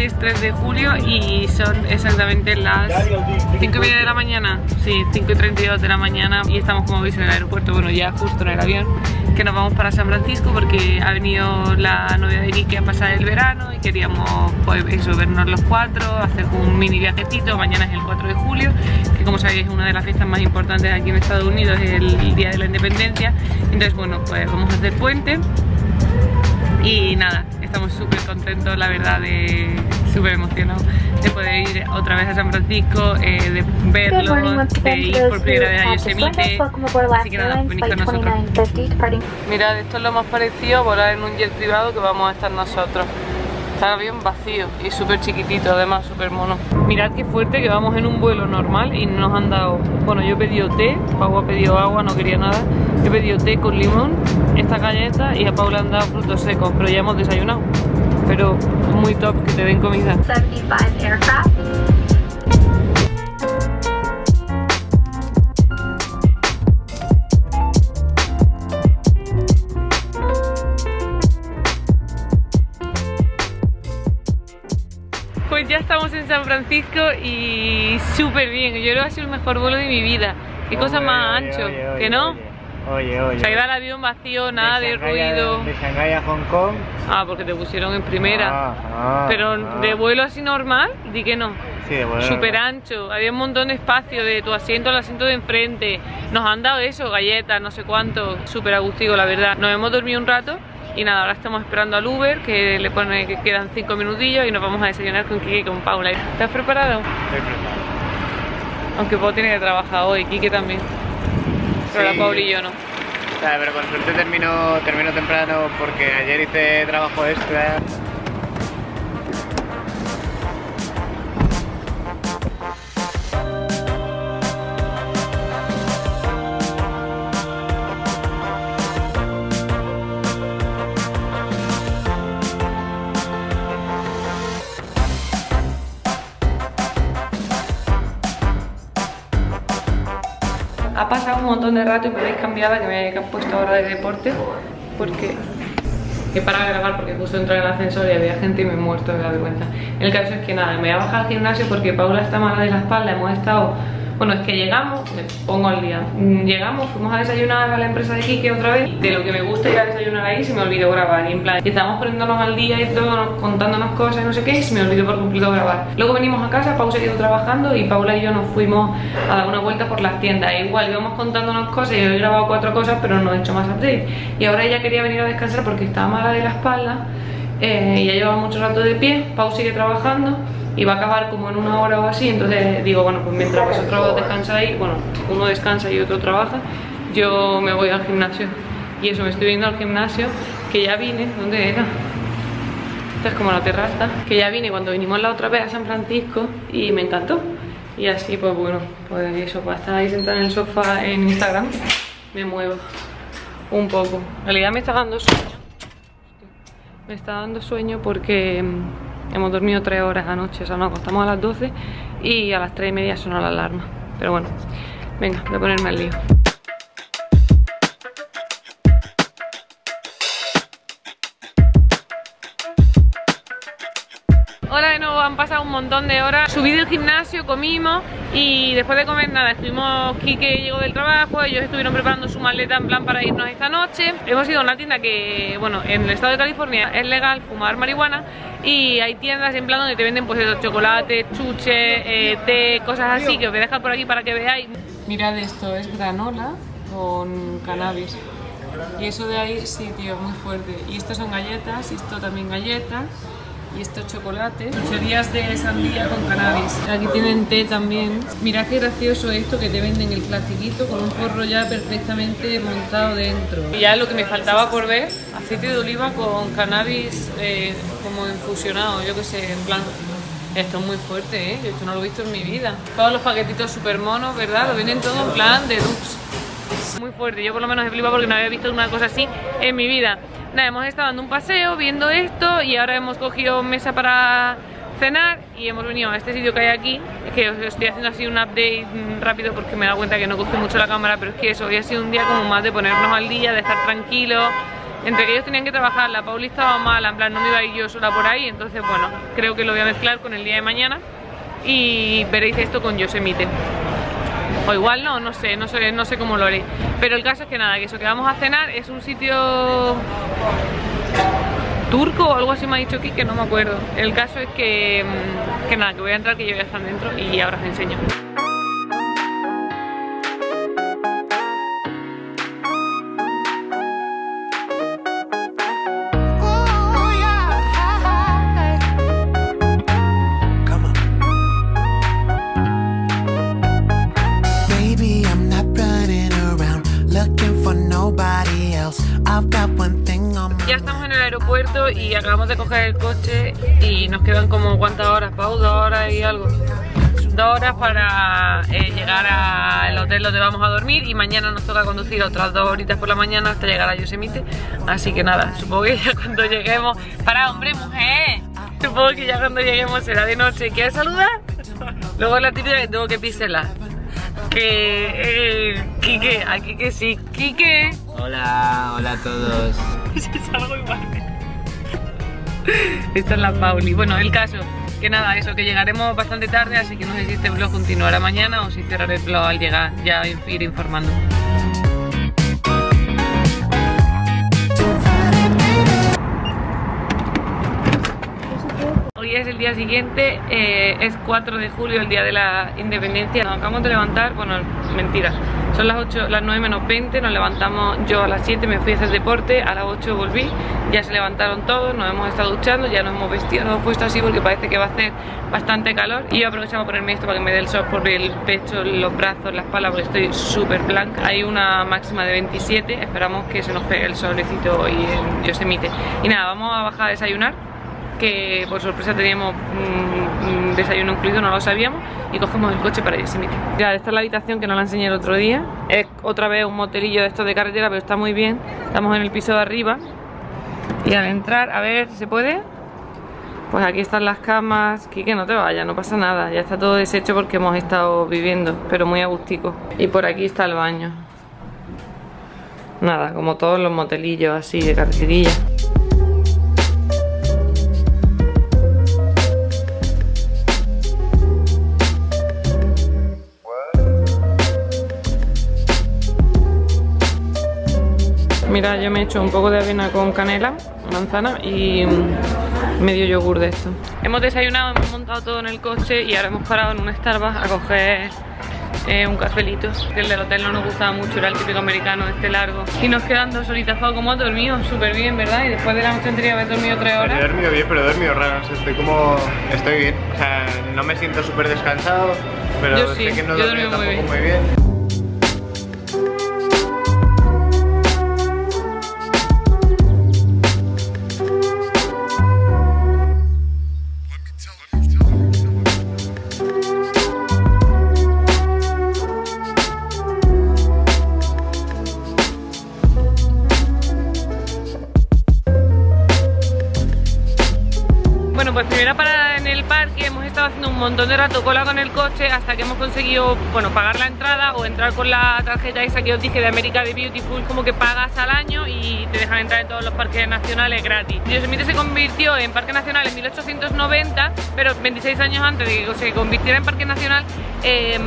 Es 3 de julio y son exactamente las 5 y media de la mañana. Sí, 5 y 32 de la mañana y estamos como veis en el aeropuerto. Bueno, ya justo en el avión Que nos vamos para San Francisco porque ha venido la novia de Kiki a pasar el verano Y queríamos pues eso, vernos los cuatro, hacer un mini viajecito. Mañana es el 4 de julio Que como sabéis es una de las fiestas más importantes aquí en Estados Unidos Es el Día de la Independencia. Entonces bueno, pues vamos a hacer puente y nada, estamos súper contentos, la verdad, de súper emocionados de poder ir otra vez a San Francisco, eh, de verlo, de ir por primera vez a Yosemite, así que nada, venid con nosotros. Mirad, esto es lo más parecido a volar en un jet privado que vamos a estar nosotros. Está bien vacío y súper chiquitito, además súper mono. Mirad qué fuerte que vamos en un vuelo normal y nos han dado... Bueno, yo he pedido té, Pau ha pedido agua, no quería nada. He pedido té con limón, esta galleta y a Paula han dado frutos secos, pero ya hemos desayunado. Pero muy top que te den comida. 75 aircraft. Francisco y súper bien. Yo creo que ha sido el mejor vuelo de mi vida. Qué cosa más ancho, ¿que no? Oye, oye. Se iba el avión vacío, nada de, ruido. ¿De Shanghái a Hong Kong? Ah, porque te pusieron en primera. Ah, ah, Pero ah. de vuelo así normal, di que no. Sí, de vuelo Súper ancho, había un montón de espacio de tu asiento al asiento de enfrente. Nos han dado eso, galletas, no sé cuánto. Súper agustivo, la verdad. Nos hemos dormido un rato y nada, ahora estamos esperando al Uber que le pone que quedan 5 minutillos y nos vamos a desayunar con Kike y con Paula. ¿Estás preparado? Estoy preparado. Aunque Pau tiene que trabajar hoy, Kike también. Pero Sí. la Paula y yo no. Pero con suerte termino, termino temprano porque ayer hice trabajo extra. Montón de rato y me habéis cambiado que me habéis puesto ahora de deporte porque he parado de grabar porque justo entré en el ascensor y había gente y me he muerto de la vergüenza. El caso es que nada, me voy a bajar al gimnasio porque Paula está mala de la espalda, hemos estado... Bueno, es que llegamos, me pongo al día, Mm, llegamos, fuimos a desayunar a la empresa de Kike otra vez. De lo que me gusta ir a desayunar ahí se me olvidó grabar. Y en plan, estábamos poniéndonos al día y todo, contándonos cosas y no sé qué Y se me olvidó por completo grabar. Luego venimos a casa, Pau se quedó trabajando y Paula y yo nos fuimos a dar una vuelta por las tiendas. E Igual íbamos contándonos cosas yo he grabado cuatro cosas pero no he hecho más update. Y ahora ella quería venir a descansar porque estaba mala de la espalda eh, ya lleva mucho rato de pie, Pau sigue trabajando y va a acabar como en una hora o así, entonces digo, bueno, pues mientras vosotros descansáis, bueno, uno descansa y otro trabaja, yo me voy al gimnasio. Y eso, me estoy viendo al gimnasio, que ya vine, ¿dónde era? Esta es como la terraza, que ya vine cuando vinimos la otra vez a San Francisco y me encantó. Y así, pues bueno, pues eso, para estar ahí sentada en el sofá en Instagram, me muevo un poco. En realidad me está dando sueño. Me está dando sueño porque mm, hemos dormido 3 horas anoche, o sea, nos acostamos a las 12 y a las 3 y media sonó la alarma. Pero bueno, venga, voy a ponerme al lío. Han pasado un montón de horas. Subí del gimnasio, comimos y después de comer nada, estuvimos, Kike llegó del trabajo, ellos estuvieron preparando su maleta en plan para irnos esta noche. Hemos ido a una tienda que, bueno, en el estado de California es legal fumar marihuana y hay tiendas en plan donde te venden pues eso, chocolate, chuche, eh, té, cosas así que os voy a dejar por aquí para que veáis. Mirad esto, es granola con cannabis. Y eso de ahí, sí, tío, muy fuerte. Y esto son galletas, y esto también galletas. Y esto chocolate. Chucherías de sandía con cannabis. Aquí tienen té también. Mirad qué gracioso esto que te venden el plastiquito con un porro ya perfectamente montado dentro. Y ya lo que me faltaba por ver, aceite de oliva con cannabis eh, como infusionado, yo que sé, en plan... Esto es muy fuerte, ¿eh? Esto no lo he visto en mi vida. Todos los paquetitos super monos, ¿verdad? Lo venden todo en plan de deluxe. Muy fuerte, yo por lo menos he flipado porque no había visto una cosa así en mi vida. Nada, hemos estado dando un paseo, viendo esto y ahora hemos cogido mesa para cenar y hemos venido a este sitio que hay aquí. Es que os estoy haciendo así un update rápido porque me he dado cuenta que no cogí mucho la cámara, pero es que eso, hoy ha sido un día como más de ponernos al día, de estar tranquilos, entre que ellos tenían que trabajar, la Pauli estaba mala, en plan no me iba a ir yo sola por ahí, entonces bueno, creo que lo voy a mezclar con el día de mañana y veréis esto con Yosemite. O igual no, no sé, no sé, no sé cómo lo haré. Pero el caso es que nada, que eso que vamos a cenar es un sitio turco o algo así me ha dicho aquí que no me acuerdo. El caso es que, mm, que nada, que voy a entrar, que yo voy a estar dentro y ahora os enseño. Acabamos de coger el coche y nos quedan como cuántas horas, Pau, dos horas y algo. Dos horas para eh, llegar al hotel donde vamos a dormir y mañana nos toca conducir otras dos horitas por la mañana hasta llegar a Yosemite. Así que nada, supongo que ya cuando lleguemos... ¡Para, hombre, mujer! Supongo que ya cuando lleguemos será de noche. ¿Quieres saludar? Luego la típica que tengo que piselar. Que... Eh, Quique, aquí que sí. Quique. Hola, hola a todos. es algo igual. Esta es la Pauli. Bueno, el caso, que nada, eso, que llegaremos bastante tarde, así que no sé si este vlog continuará mañana o si cerraré el vlog al llegar, ya ir informando. Hoy es el día siguiente, eh, es 4 de julio, el día de la independencia. Nos acabamos de levantar, bueno, mentira, son las 8, las 9 menos 20, nos levantamos yo a las 7, me fui a hacer deporte, a las 8 volví, ya se levantaron todos, nos hemos estado duchando, ya nos hemos vestido, nos hemos puesto así porque parece que va a hacer bastante calor y yo aprovechamos para ponerme esto para que me dé el sol por el pecho, los brazos, la espalda porque estoy súper blanca. Hay una máxima de 27, esperamos que se nos pegue el solecito y en Yosemite. Y nada, vamos a bajar a desayunar que por sorpresa teníamos un desayuno incluido, no lo sabíamos, y cogemos el coche para Yosemite. Mirad, esta es la habitación que nos la enseñé el otro día. Es otra vez un motelillo de estos de carretera, pero está muy bien. Estamos en el piso de arriba. Y al entrar, a ver si se puede. Pues aquí están las camas. que no te vayas, no pasa nada. Ya está todo deshecho porque hemos estado viviendo, pero muy agustico. Y por aquí está el baño. Nada, como todos los motelillos así de carreterilla. Mira, yo me he hecho un poco de avena con canela, manzana y mm, medio yogur de esto. Hemos desayunado, hemos montado todo en el coche y ahora hemos parado en un Starbucks a coger eh, un cafelito. El del hotel no nos gustaba mucho, era el típico americano este largo. Y nos quedan dos horitas, Pau, ¿cómo has dormido? Súper bien, ¿verdad? Y después de la noche anterior haber dormido tres He horas. dormido bien, pero he dormido raro. o sea, estoy como. Estoy bien. O sea, no me siento súper descansado, pero Yo sí, sé que no he he dormido muy bien. Rato cola con el coche hasta que hemos conseguido, bueno, pagar la entrada o entrar con la tarjeta esa que os dije de América de Beautiful, como que pagas al año y te dejan entrar en todos los parques nacionales gratis. Yosemite se convirtió en parque nacional en 1890, pero 26 años antes de que se convirtiera en parque nacional, eh,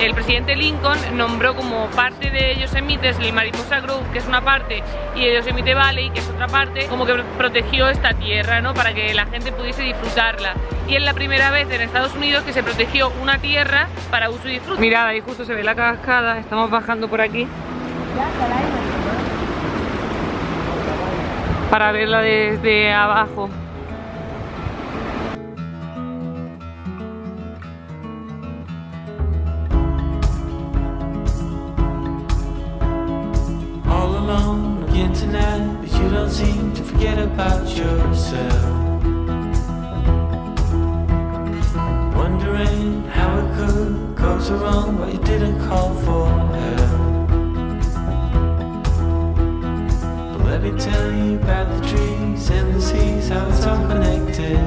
el presidente Lincoln nombró como parte de Yosemite el Mariposa Grove, que es una parte, y el Yosemite Valley, que es otra parte, como que protegió esta tierra, ¿no? Para que la gente pudiese disfrutarla. Y es la primera vez en Estados Unidos que se protegió una tierra para uso y disfrute. Mirad, ahí justo se ve la cascada, estamos bajando por aquí. Para verla desde abajo. Forget about yourself. Wondering how it could go so wrong, but you didn't call for help. But let me tell you about the trees and the seas, how it's all connected.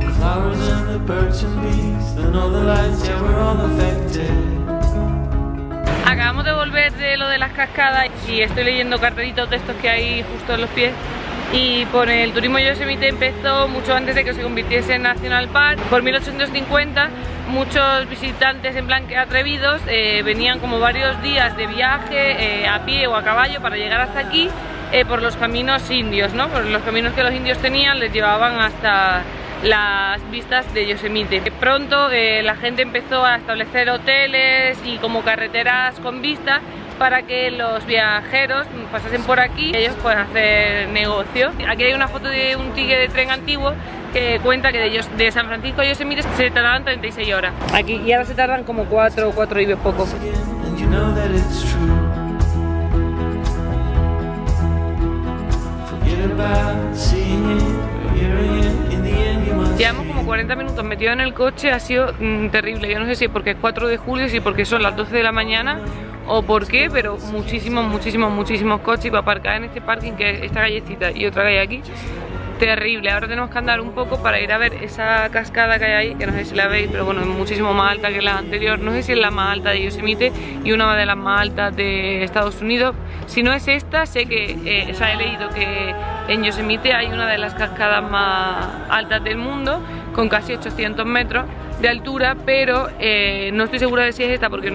The flowers and the birds and bees, then all the lights, yeah, we're all affected. Acabamos de volver de lo de las cascada y estoy leyendo cartelitos de estos que hay justo en los pies y pone el turismo Yosemite empezó mucho antes de que se convirtiese en National Park por 1850 muchos visitantes en plan que atrevidos eh, venían como varios días de viaje eh, a pie o a caballo para llegar hasta aquí eh, por los caminos indios, ¿no? por los caminos que los indios tenían les llevaban hasta las vistas de Yosemite. Pronto la gente empezó a establecer hoteles y como carreteras con vista para que los viajeros pasasen por aquí y ellos puedan hacer negocio. Aquí hay una foto de un tigre de tren antiguo que cuenta que de, ellos, de San Francisco a Yosemite se tardaban 36 horas. Aquí y ahora se tardan como 4 o 4 y poco. Llevamos como 40 minutos metidos en el coche, ha sido mm, terrible. Yo no sé si porque es 4 de julio, si porque son las 12 de la mañana o por qué, pero muchísimos, muchísimos, muchísimos coches para aparcar en este parking que es esta callecita y otra calle aquí. Terrible, ahora tenemos que andar un poco para ir a ver esa cascada que hay ahí, que no sé si la veis, pero bueno, es muchísimo más alta que la anterior. No sé si es la más alta de Yosemite y una de las más altas de Estados Unidos. Si no es esta, sé que, eh, o he leído que en Yosemite hay una de las cascadas más altas del mundo, con casi 800 metros de altura, pero eh, no estoy segura de si es esta, porque,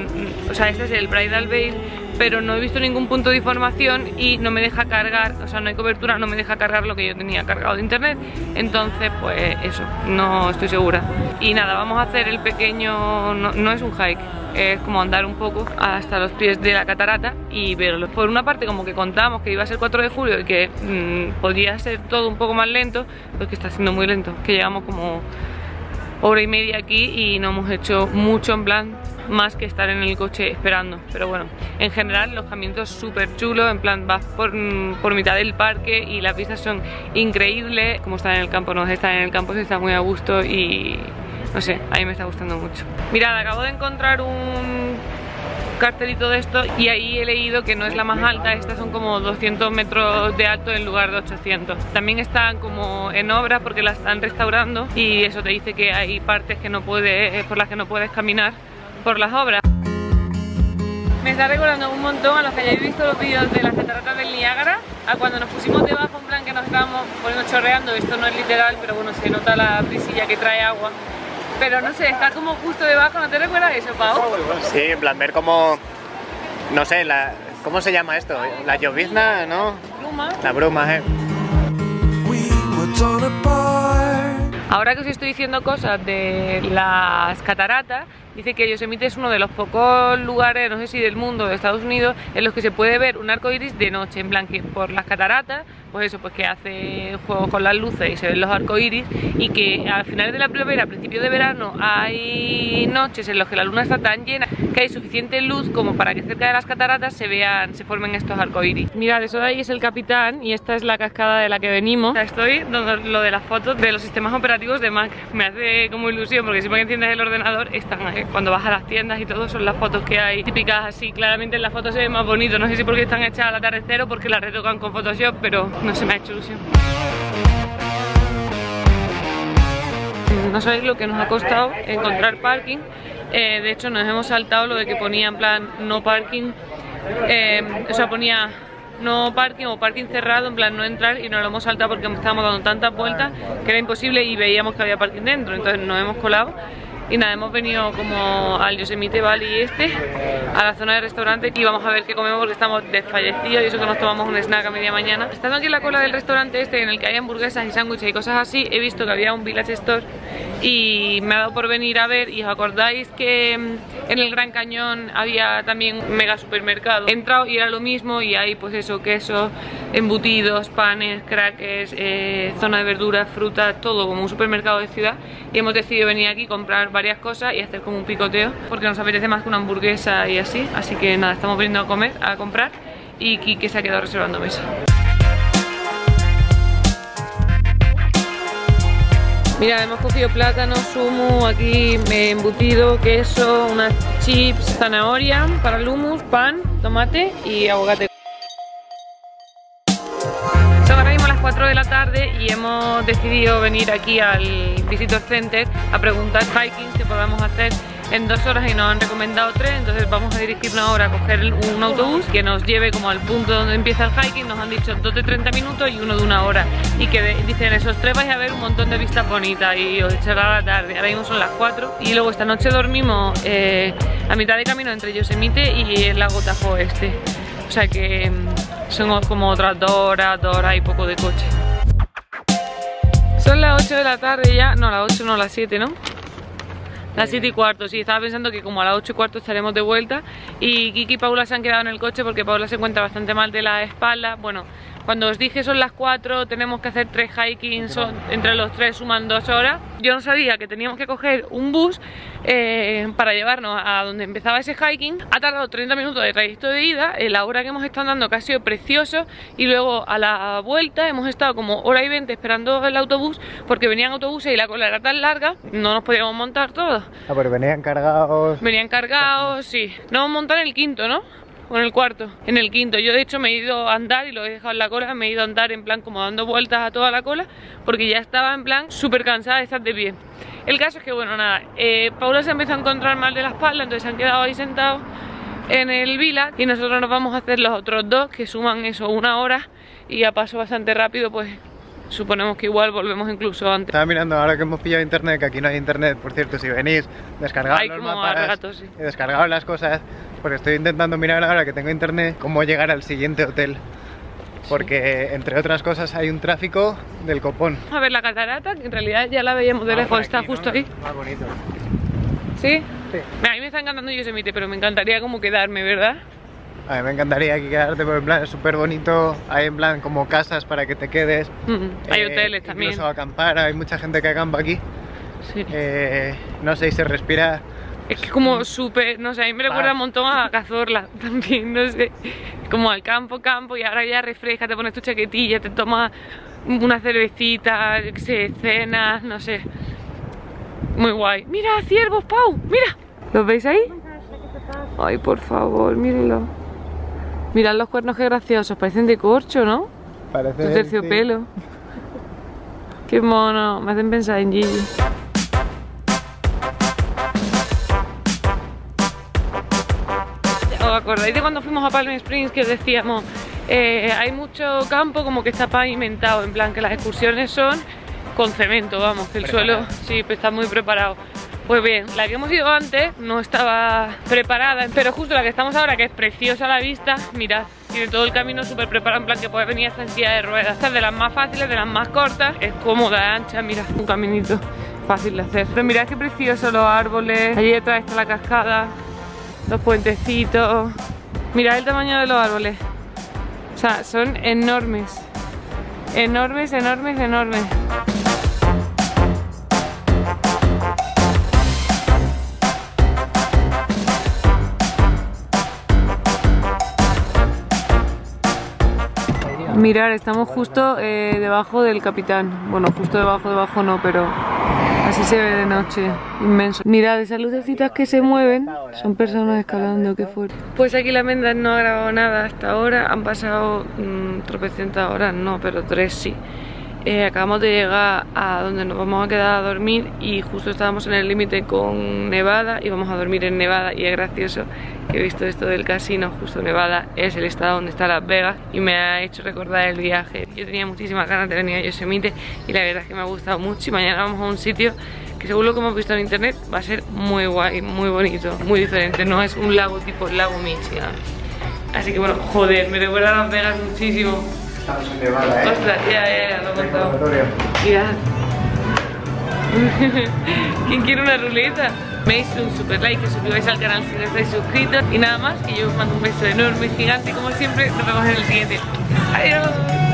o sea, este es el Bridal Veil, pero no he visto ningún punto de información y no me deja cargar, o sea, no hay cobertura, no me deja cargar lo que yo tenía cargado de internet, entonces, pues eso, no estoy segura. Y nada, vamos a hacer el pequeño, no, es un hike, es como andar un poco hasta los pies de la catarata y verlo. Por una parte como que contamos que iba a ser 4 de julio y que mm, podría ser todo un poco más lento, pues que está siendo muy lento, que llevamos como hora y media aquí y no hemos hecho mucho en plan más que estar en el coche esperando. Pero bueno, en general los caminos súper chulos, en plan vas por, por mitad del parque y las vistas son increíbles. Como estar en el campo, no estar en el campo se está muy a gusto y no sé, a mí me está gustando mucho. Mirad, acabo de encontrar un cartelito de esto y ahí he leído que no es la más alta, estas son como 200 metros de alto en lugar de 800. También están como en obras porque la están restaurando y eso te dice que hay partes que no puedes, por las que no puedes caminar por las obras. Me está recordando un montón a los que hayáis visto los vídeos de las cataratas del Niágara, a cuando nos pusimos debajo en plan que nos estábamos poniendo chorreando, esto no es literal, pero bueno, se nota la brisilla que trae agua. Pero no sé, está como justo debajo, ¿no te recuerdas eso, Pau? Sí, en plan, ver cómo. No sé, la, ¿cómo se llama esto? La llovizna, ¿no? La bruma, ¿eh? Were torn apart. Ahora que os estoy diciendo cosas de las cataratas, dice que Yosemite es uno de los pocos lugares, no sé si del mundo, de Estados Unidos, en los que se puede ver un arco iris de noche, en plan que por las cataratas, pues eso, pues que hace juego con las luces y se ven los arcos iris, y que a finales de la primavera, a principios de verano, hay noches en las que la luna está tan llena que hay suficiente luz como para que cerca de las cataratas se vean, se formen estos arcos iris. Mirad, eso de ahí es el capitán y esta es la cascada de la que venimos. Estoy dando lo de las fotos de los sistemas operativos de Mac. Me hace como ilusión porque siempre que enciendes el ordenador están ahí. Cuando vas a las tiendas y todo son las fotos que hay típicas así. Claramente en las fotos se ve más bonito. No sé si porque están hechas al atardecer o porque las retocan con Photoshop, pero no se me ha hecho ilusión. No sabéis lo que nos ha costado encontrar parking. Eh, de hecho, nos hemos saltado lo de que ponía en plan no parking. eh, o sea, ponía no parking o parking cerrado, en plan no entrar y nos lo hemos saltado porque estábamos dando tantas vueltas que era imposible y veíamos que había parking dentro, entonces nos hemos colado y nada, hemos venido como al Yosemite Valley este, a la zona de restaurante y vamos a ver qué comemos porque estamos desfallecidos y eso que nos tomamos un snack a media mañana. Estando aquí en la cola del restaurante este en el que hay hamburguesas y sándwiches y cosas así, he visto que había un Village Store y me ha dado por venir a ver y os acordáis que mm, en el Gran Cañón había también un mega supermercado. He entrado y era lo mismo y hay pues eso, queso, embutidos, panes, crackers, eh, zona de verduras, fruta, todo como un supermercado de ciudad. Y hemos decidido venir aquí comprar varias cosas y hacer como un picoteo porque nos apetece más que una hamburguesa y así. Así que nada, estamos viniendo a comer, a comprar y Kike se ha quedado reservando mesa Mira, hemos cogido plátano, zumo, aquí eh, embutido, queso, unas chips, zanahoria para el hummus, pan, tomate y aguacate. Son ahora mismo las 4 de la tarde y hemos decidido venir aquí al Visitor Center a preguntar hikings que podamos hacer en dos horas y nos han recomendado tres, entonces vamos a dirigirnos ahora a coger un autobús que nos lleve como al punto donde empieza el hiking, nos han dicho dos de 30 minutos y uno de una hora y que de- dicen esos tres vais a ver un montón de vistas bonitas y os echará la tarde, ahora mismo son las 4 y luego esta noche dormimos eh, a mitad de camino entre Yosemite y el lago Tahoe este, o sea que mm, son como otras dos horas, dos horas y poco de coche. Son las 8 de la tarde ya, no las 8 no las 7 ¿no? Las 7 y cuarto, sí, estaba pensando que como a las 8 y cuarto estaremos de vuelta y Kiki y Paula se han quedado en el coche porque Paula se encuentra bastante mal de la espalda. Bueno, cuando os dije son las 4, tenemos que hacer tres hiking, son, entre los tres suman dos horas. Yo no sabía que teníamos que coger un bus eh, para llevarnos a donde empezaba ese hiking. Ha tardado 30 minutos de trayecto de ida, eh, la hora que hemos estado andando que ha sido precioso y luego a la vuelta hemos estado como hora y 20 esperando el autobús porque venían autobuses y la cola era tan larga, no nos podíamos montar todos. Ah, pero venían cargados. Venían cargados, sí. No hemos montado en el quinto, ¿no? O en el cuarto. En el quinto. Yo de hecho me he ido a andar y lo he dejado en la cola. Me he ido a andar en plan como dando vueltas a toda la cola. Porque ya estaba en plan súper cansada de estar de pie. El caso es que, bueno, nada. eh, Paula se empezó a encontrar mal de la espalda. Entonces se han quedado ahí sentados en el vila. Y nosotros nos vamos a hacer los otros dos. Que suman eso, una hora. Y a paso bastante rápido, pues suponemos que igual volvemos incluso antes. Estaba mirando ahora que hemos pillado internet, que aquí no hay internet, por cierto, si venís, descargaos los mapas sí. descargaos las cosas, porque estoy intentando mirar ahora que tengo internet cómo llegar al siguiente hotel. Porque, entre otras cosas, hay un tráfico del copón. A ver la catarata, que en realidad ya la veíamos de Ah, lejos. Está aquí, ¿no? justo ahí. Más bonito. ¿Sí? Sí. A mí me está encantando Yosemite, pero me encantaría como quedarme, ¿verdad? A mí me encantaría aquí quedarte, porque en plan es súper bonito. Hay en plan como casas para que te quedes. Hay Eh, hoteles también. Incluso acampar, hay mucha gente que acampa aquí. Sí. Eh, no sé, y se respira. Es que como súper, no sé, a mí me recuerda un montón a Cazorla también, no sé. Como al campo, campo, y ahora ya refresca, te pones tu chaquetilla, te tomas una cervecita, sé, cenas, no sé. Muy guay. Mira, ciervos, Pau, mira. ¿Los veis ahí? Ay, por favor, mírenlo. Mirad los cuernos que graciosos, parecen de corcho, ¿no? Parece. De terciopelo. Qué mono, me hacen pensar en Gigi. Acordáis de cuando fuimos a Palm Springs que os decíamos eh, hay mucho campo como que está pavimentado, en plan que las excursiones son con cemento, vamos, que el suelo sí pues está muy preparado. Pues bien, la que hemos ido antes no estaba preparada, pero justo la que estamos ahora, que es preciosa a la vista, mirad, tiene todo el camino súper preparado, en plan que puedes venir hasta en silla de ruedas. Esta es de las más fáciles, de las más cortas, es cómoda, ancha, mira, un caminito fácil de hacer. Pero mirad qué preciosos los árboles, allí detrás está la cascada, los puentecitos. Mirad el tamaño de los árboles. O sea, son enormes. Enormes, enormes, enormes. Mirar, estamos justo eh, debajo del capitán. Bueno, justo debajo, debajo no, pero así se ve de noche. Inmenso. Mirad, esas lucecitas que se mueven son personas escalando, qué fuerte. Pues aquí la Menda no ha grabado nada hasta ahora. Han pasado mm, tropecientas horas, no, pero tres sí. Eh, acabamos de llegar a donde nos vamos a quedar a dormir y justo estábamos en el límite con Nevada y vamos a dormir en Nevada y es gracioso que he visto esto del casino, justo Nevada es el estado donde está Las Vegas y me ha hecho recordar el viaje. Yo tenía muchísimas ganas de venir a Yosemite y la verdad es que me ha gustado mucho y mañana vamos a un sitio que según lo que hemos visto en internet va a ser muy guay, muy bonito, muy diferente, no es un lago tipo lago Michigan. Así que bueno, joder, me recuerda a Las Vegas muchísimo. Estamos en Nevada, ¿eh? Ostras, ya, ya, ya, lo he contado. Mirad. ¿Quién quiere una ruleta? Me deis un super like, que os suscribáis al canal si no estáis suscritos. Y nada más, que yo os mando un beso enorme, gigante. y Como siempre, nos vemos en el siguiente. Adiós.